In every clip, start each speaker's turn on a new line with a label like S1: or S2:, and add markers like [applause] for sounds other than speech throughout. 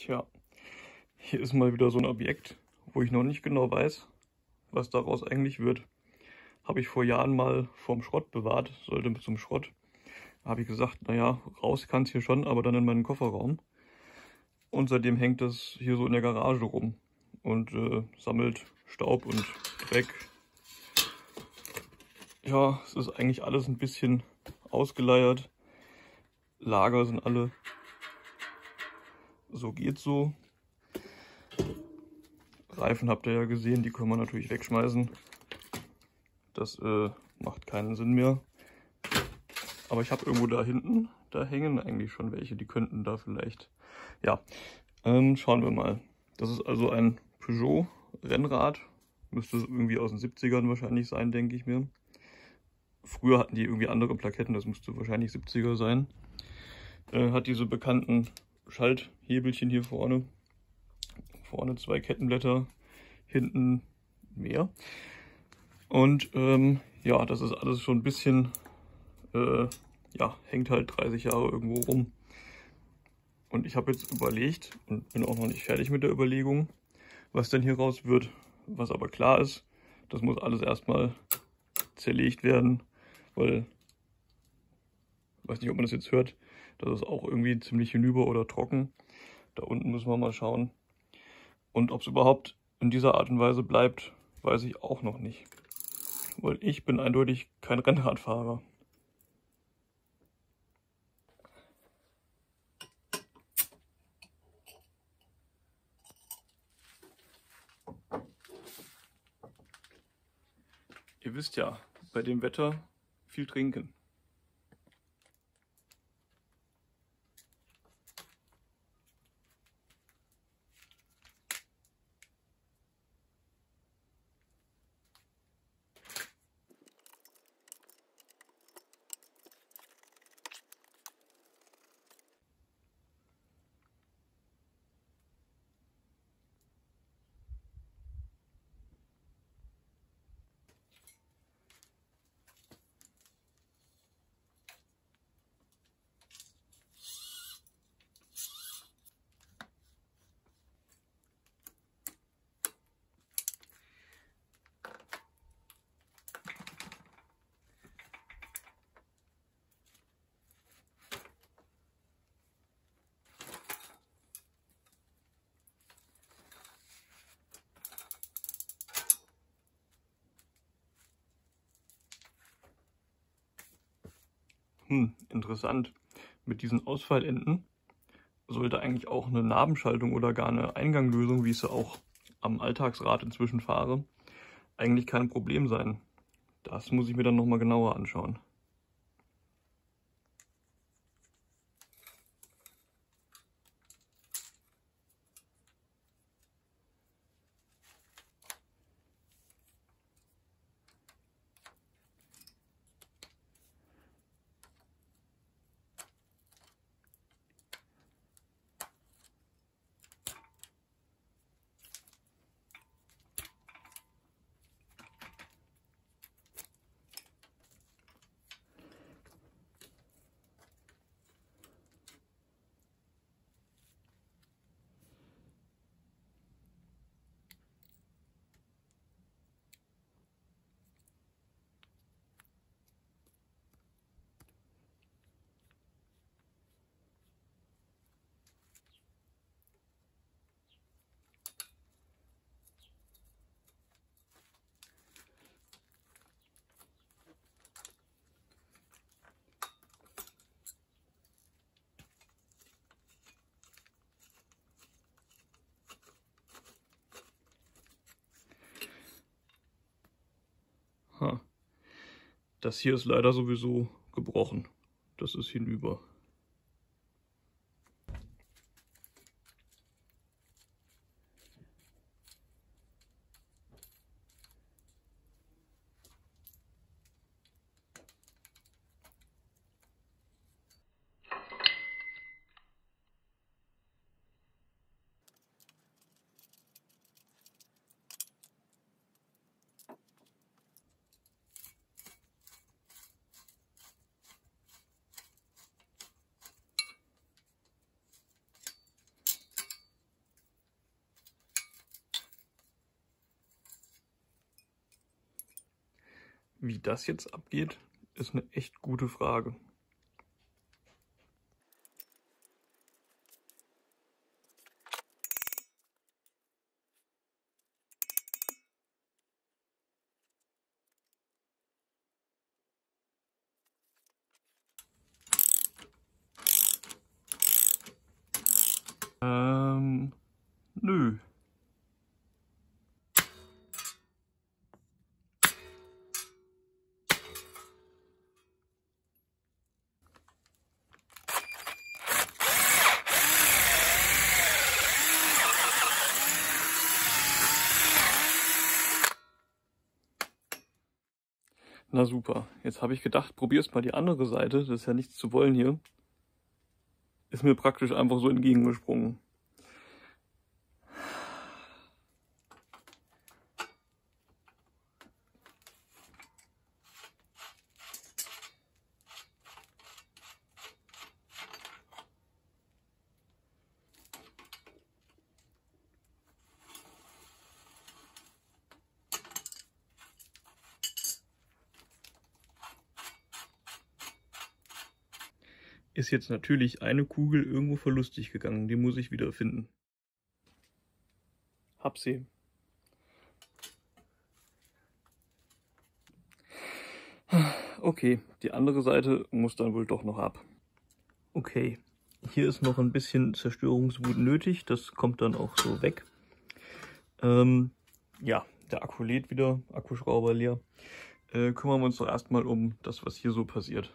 S1: Tja, hier ist mal wieder so ein Objekt, wo ich noch nicht genau weiß, was daraus eigentlich wird. Habe ich vor Jahren mal vorm Schrott bewahrt, sollte zum Schrott. Habe ich gesagt, naja, raus kann es hier schon, aber dann in meinen Kofferraum. Und seitdem hängt das hier so in der Garage rum und äh, sammelt Staub und Dreck. Ja, es ist eigentlich alles ein bisschen ausgeleiert. Lager sind alle so geht so. Reifen habt ihr ja gesehen, die können wir natürlich wegschmeißen. Das äh, macht keinen Sinn mehr. Aber ich habe irgendwo da hinten, da hängen eigentlich schon welche, die könnten da vielleicht. Ja, ähm, schauen wir mal. Das ist also ein Peugeot Rennrad. Müsste irgendwie aus den 70ern wahrscheinlich sein, denke ich mir. Früher hatten die irgendwie andere Plaketten, das müsste wahrscheinlich 70er sein. Äh, hat diese bekannten Schalthebelchen hier vorne. Vorne zwei Kettenblätter, hinten mehr. Und ähm, ja, das ist alles schon ein bisschen, äh, ja, hängt halt 30 Jahre irgendwo rum. Und ich habe jetzt überlegt und bin auch noch nicht fertig mit der Überlegung, was denn hier raus wird. Was aber klar ist, das muss alles erstmal zerlegt werden, weil, weiß nicht, ob man das jetzt hört, das ist auch irgendwie ziemlich hinüber oder trocken. Da unten müssen wir mal schauen. Und ob es überhaupt in dieser Art und Weise bleibt, weiß ich auch noch nicht. Weil ich bin eindeutig kein Rennradfahrer. Ihr wisst ja, bei dem Wetter viel trinken. Hm, interessant. Mit diesen Ausfallenden sollte eigentlich auch eine Nabenschaltung oder gar eine Einganglösung, wie ich sie auch am Alltagsrad inzwischen fahre, eigentlich kein Problem sein. Das muss ich mir dann nochmal genauer anschauen. Das hier ist leider sowieso gebrochen. Das ist hinüber. Wie das jetzt abgeht, ist eine echt gute Frage. Ähm, Na super, jetzt habe ich gedacht, probier's mal die andere Seite, das ist ja nichts zu wollen hier. Ist mir praktisch einfach so entgegengesprungen. Ist jetzt natürlich eine Kugel irgendwo verlustig gegangen. Die muss ich wieder finden. Hab sie. Okay, die andere Seite muss dann wohl doch noch ab. Okay, hier ist noch ein bisschen Zerstörungswut nötig. Das kommt dann auch so weg. Ähm, ja, der Akku lädt wieder, Akkuschrauber leer. Äh, kümmern wir uns doch erstmal um das, was hier so passiert.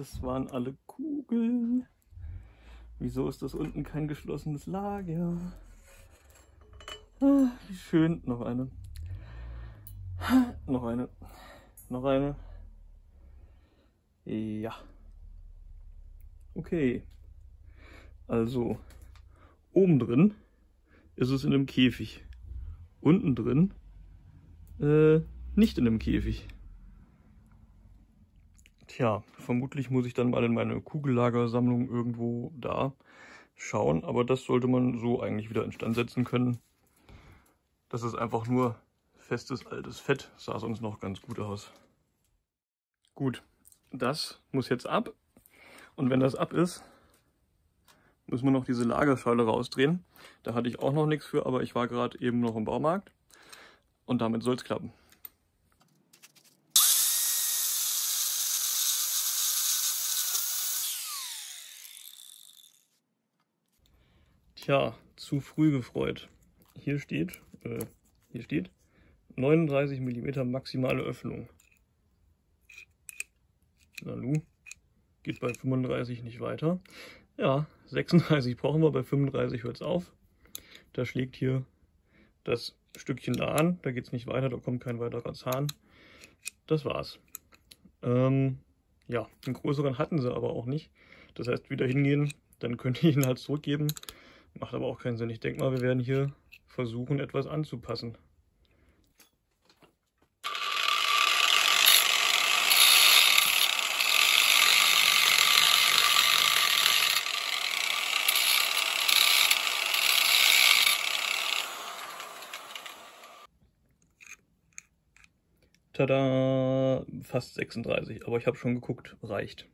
S1: Das waren alle Kugeln. Wieso ist das unten kein geschlossenes Lager? Ah, wie schön. Noch eine. Noch eine. Noch eine. Ja. Okay. Also, oben drin ist es in einem Käfig. Unten drin äh, nicht in einem Käfig. Tja, vermutlich muss ich dann mal in meine Kugellagersammlung irgendwo da schauen, aber das sollte man so eigentlich wieder instand setzen können. Das ist einfach nur festes altes Fett, sah sonst noch ganz gut aus. Gut, das muss jetzt ab. Und wenn das ab ist, müssen wir noch diese Lagerschale rausdrehen. Da hatte ich auch noch nichts für, aber ich war gerade eben noch im Baumarkt. Und damit soll es klappen. Tja, zu früh gefreut. Hier steht, äh, hier steht 39 mm maximale Öffnung. Nalu, geht bei 35 nicht weiter. Ja, 36 brauchen wir, bei 35 hört es auf. Da schlägt hier das Stückchen da an, da geht es nicht weiter, da kommt kein weiterer Zahn. Das war's. Ähm, ja, einen größeren hatten sie aber auch nicht. Das heißt, wieder hingehen, dann könnt ihr ihn halt zurückgeben. Macht aber auch keinen Sinn. Ich denke mal, wir werden hier versuchen, etwas anzupassen. Tada, fast 36, aber ich habe schon geguckt, reicht.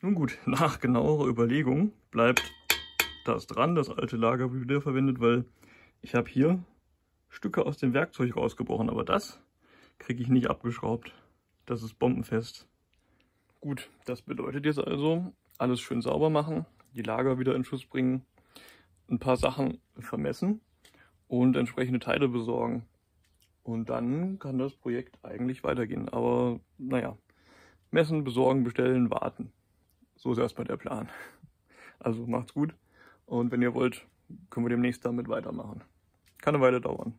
S1: Nun gut, [laughs] nach genauerer Überlegung bleibt das dran, das alte Lager wieder verwendet, weil ich habe hier Stücke aus dem Werkzeug rausgebrochen, aber das kriege ich nicht abgeschraubt. Das ist bombenfest. Gut, das bedeutet jetzt also, alles schön sauber machen, die Lager wieder in Schuss bringen, ein paar Sachen vermessen und entsprechende Teile besorgen. Und dann kann das Projekt eigentlich weitergehen. Aber naja, messen, besorgen, bestellen, warten. So ist erstmal der Plan. Also macht's gut und wenn ihr wollt, können wir demnächst damit weitermachen. Kann eine Weile dauern.